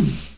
Hmm.